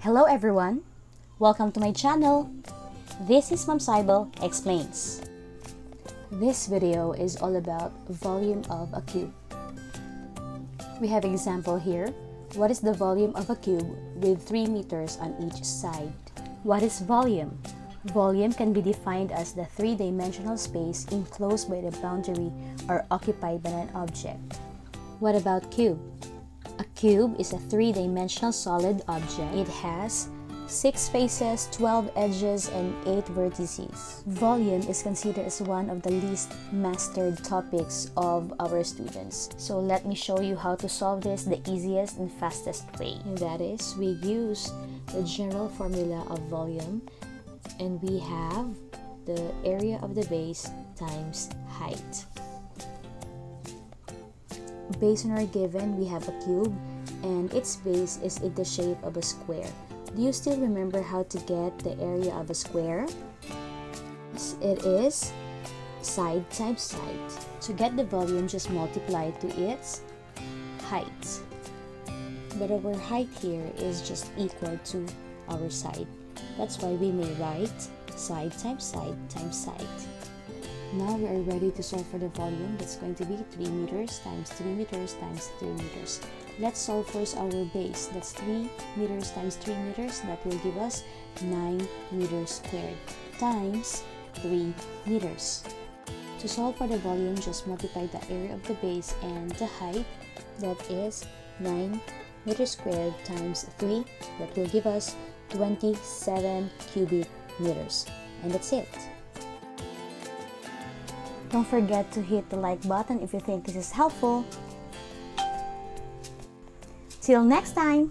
Hello everyone! Welcome to my channel! This is Ma'am Sybel Explains. This video is all about volume of a cube. We have example here. What is the volume of a cube with 3 meters on each side? What is volume? Volume can be defined as the three-dimensional space enclosed by the boundary or occupied by an object. What about cube? Cube is a three-dimensional solid object. It has 6 faces, 12 edges, and 8 vertices. Volume is considered as one of the least mastered topics of our students. So let me show you how to solve this the easiest and fastest way. And that is, we use the general formula of volume and we have the area of the base times height. Based on our given, we have a cube and its base is in the shape of a square. Do you still remember how to get the area of a square? Yes, it is side times side. To get the volume, just multiply to its height. But our height here is just equal to our side. That's why we may write side times side times side. Now we are ready to solve for the volume. That's going to be 3 meters times 3 meters times 3 meters. Let's solve first our base. That's 3 meters times 3 meters. That will give us 9 meters squared times 3 meters. To solve for the volume, just multiply the area of the base and the height. That is 9 meters squared times 3. That will give us 27 cubic meters. And that's it. Don't forget to hit the like button if you think this is helpful. Till next time!